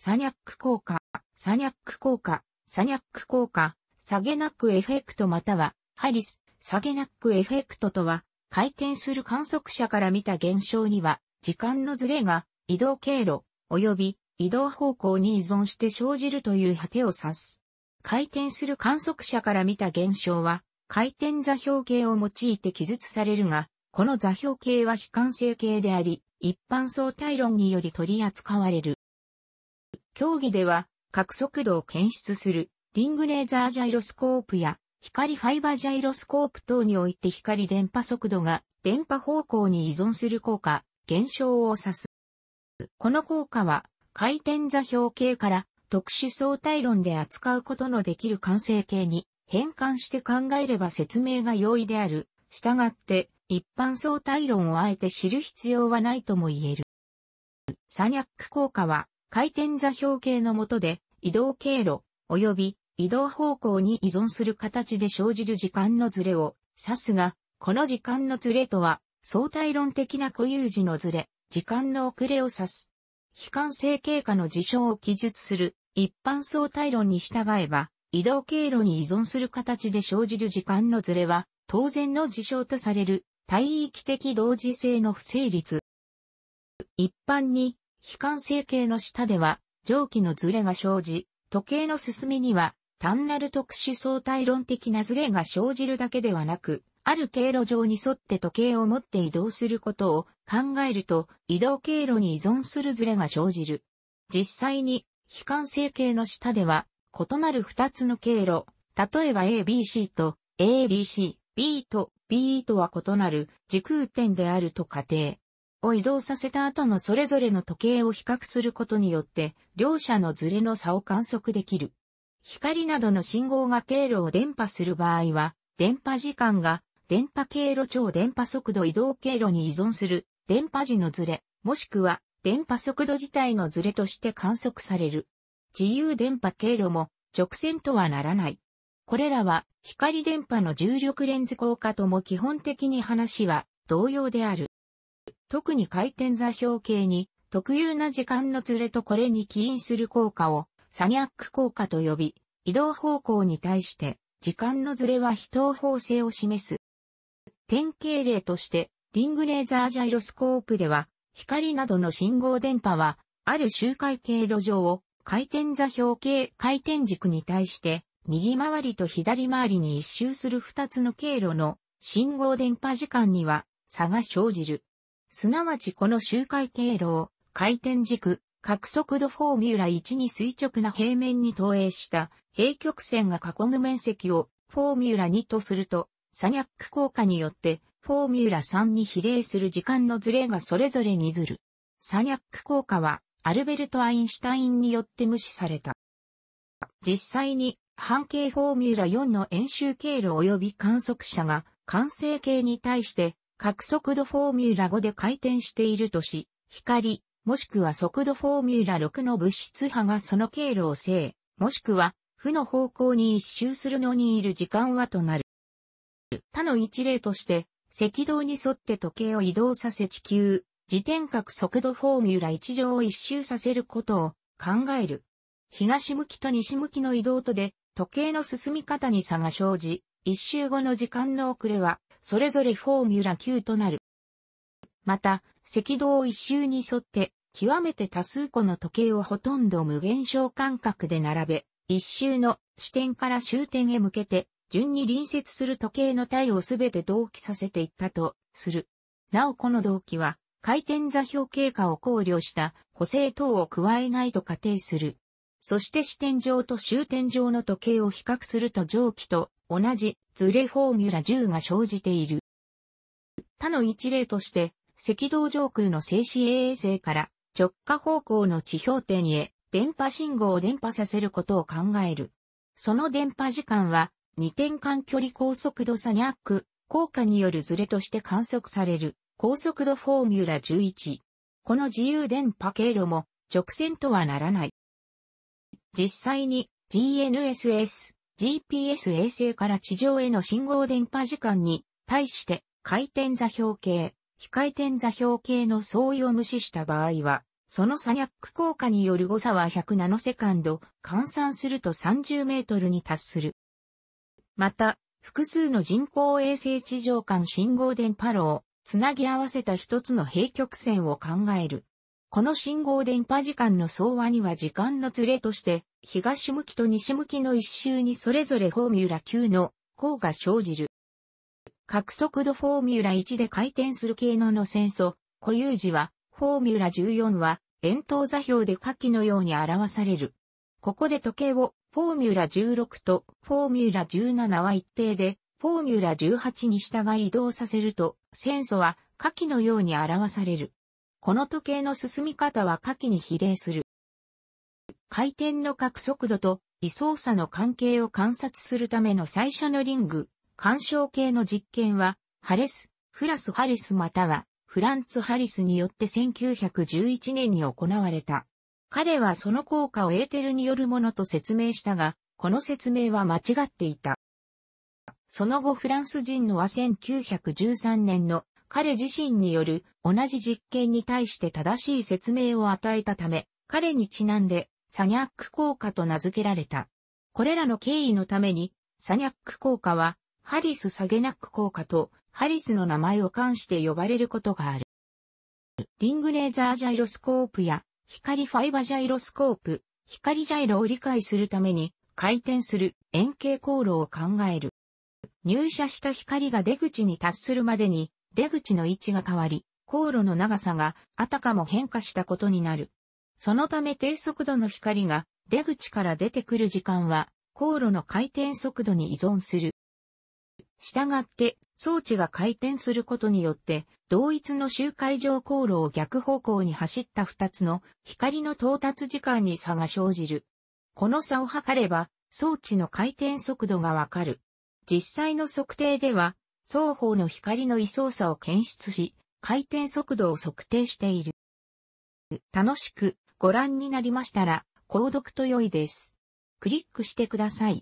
サニャック効果、サニャック効果、サニャック効果、サゲナックエフェクトまたは、ハリス、サゲナックエフェクトとは、回転する観測者から見た現象には、時間のズレが移動経路、及び移動方向に依存して生じるという果てを指す。回転する観測者から見た現象は、回転座標系を用いて記述されるが、この座標系は非関性系であり、一般相対論により取り扱われる。競技では、角速度を検出するリングレーザージャイロスコープや光ファイバージャイロスコープ等において光電波速度が電波方向に依存する効果、現象を指す。この効果は回転座標系から特殊相対論で扱うことのできる完成形に変換して考えれば説明が容易である。したがって一般相対論をあえて知る必要はないとも言える。サニャック効果は回転座標系の下で移動経路及び移動方向に依存する形で生じる時間のズレを指すが、この時間のズレとは相対論的な固有時のズレ、時間の遅れを指す。非関性経過の事象を記述する一般相対論に従えば、移動経路に依存する形で生じる時間のズレは、当然の事象とされる対域的同時性の不成立。一般に、非関性系の下では、蒸気のズレが生じ、時計の進みには、単なる特殊相対論的なズレが生じるだけではなく、ある経路上に沿って時計を持って移動することを考えると移動経路に依存するズレが生じる。実際に、非関性形の下では異なる二つの経路、例えば ABC と ABC、B と B とは異なる時空点であると仮定。を移動させた後のそれぞれの時計を比較することによって、両者のズレの差を観測できる。光などの信号が経路を電波する場合は、電波時間が電波経路超電波速度移動経路に依存する電波時のズレ、もしくは電波速度自体のズレとして観測される。自由電波経路も直線とはならない。これらは光電波の重力レンズ効果とも基本的に話は同様である。特に回転座標系に特有な時間のズレとこれに起因する効果をサニャック効果と呼び、移動方向に対して時間のズレは非等方性を示す。典型例として、リングレーザージャイロスコープでは、光などの信号電波は、ある周回経路上を回転座標系回転軸に対して、右回りと左回りに一周する二つの経路の信号電波時間には差が生じる。すなわちこの周回経路を回転軸、角速度フォーミュラ1に垂直な平面に投影した平曲線が囲む面積をフォーミュラ2とするとサニャック効果によって、フォーミュラ3に比例する時間のズレがそれぞれにずる。サニャック効果は、アルベルト・アインシュタインによって無視された。実際に、半径フォーミュラ4の円周経路及び観測者が、完成形に対して、角速度フォーミュラ5で回転しているとし、光、もしくは速度フォーミュラ6の物質波がその経路を正、もしくは負の方向に一周するのにいる時間はとなる。他の一例として、赤道に沿って時計を移動させ地球、自転角速度フォーミュラ1乗を一周させることを考える。東向きと西向きの移動とで時計の進み方に差が生じ、一周後の時間の遅れは、それぞれフォーミュラ9となる。また、赤道一周に沿って、極めて多数個の時計をほとんど無限小間隔で並べ、一周の視点から終点へ向けて順に隣接する時計の体をすべて同期させていったとする。なおこの同期は回転座標経過を考慮した補正等を加えないと仮定する。そして視点上と終点上の時計を比較すると蒸気と同じズレフォーミュラ10が生じている。他の一例として、赤道上空の静止衛星から直下方向の地表点へ電波信号を電波させることを考える。その電波時間は二点間距離高速度サニャック効果によるズレとして観測される高速度フォーミュラ11。この自由電波経路も直線とはならない。実際に GNSS、GPS 衛星から地上への信号電波時間に対して回転座標系、非回転座標系の相違を無視した場合はそのサニャック効果による誤差は100ナノセカンド、換算すると30メートルに達する。また、複数の人工衛星地上間信号電波路をつなぎ合わせた一つの平曲線を考える。この信号電波時間の相和には時間のズレとして、東向きと西向きの一周にそれぞれフォーミュラ9の項が生じる。角速度フォーミュラ1で回転する系のの線素、固有時は、フォーミュラ14は、円筒座標で下記のように表される。ここで時計を、フォーミュラ16とフォーミュラ17は一定で、フォーミュラ18に従い移動させると、線素は下記のように表される。この時計の進み方は下記に比例する。回転の角速度と位相差の関係を観察するための最初のリング、干渉系の実験は、ハレス、フラス・ハリスまたは、フランツ・ハリスによって1911年に行われた。彼はその効果をエーテルによるものと説明したが、この説明は間違っていた。その後フランス人のは1913年の彼自身による同じ実験に対して正しい説明を与えたため、彼にちなんでサニャック効果と名付けられた。これらの経緯のために、サニャック効果は、ハリス・サゲナック効果と、ハリスの名前を冠して呼ばれることがある。リングレーザージャイロスコープや、光ファイバジャイロスコープ、光ジャイロを理解するために、回転する円形航路を考える。入射した光が出口に達するまでに、出口の位置が変わり、航路の長さがあたかも変化したことになる。そのため低速度の光が出口から出てくる時間は航路の回転速度に依存する。したがって装置が回転することによって同一の周回上航路を逆方向に走った二つの光の到達時間に差が生じる。この差を測れば装置の回転速度がわかる。実際の測定では双方の光の位相差を検出し、回転速度を測定している。楽しくご覧になりましたら、購読と良いです。クリックしてください。